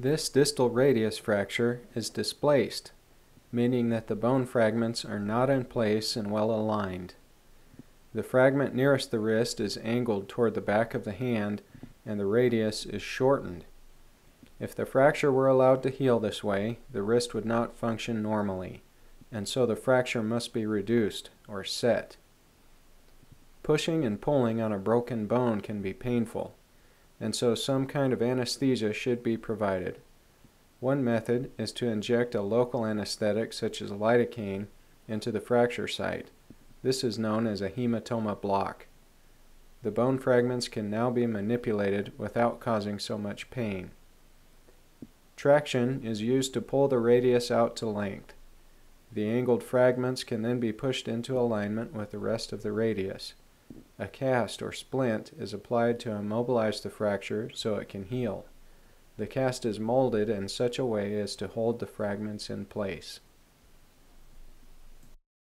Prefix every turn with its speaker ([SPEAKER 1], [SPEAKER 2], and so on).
[SPEAKER 1] This distal radius fracture is displaced, meaning that the bone fragments are not in place and well aligned. The fragment nearest the wrist is angled toward the back of the hand and the radius is shortened. If the fracture were allowed to heal this way, the wrist would not function normally, and so the fracture must be reduced or set. Pushing and pulling on a broken bone can be painful, and so some kind of anesthesia should be provided. One method is to inject a local anesthetic such as lidocaine into the fracture site. This is known as a hematoma block. The bone fragments can now be manipulated without causing so much pain. Traction is used to pull the radius out to length. The angled fragments can then be pushed into alignment with the rest of the radius. A cast or splint is applied to immobilize the fracture so it can heal. The cast is molded in such a way as to hold the fragments in place.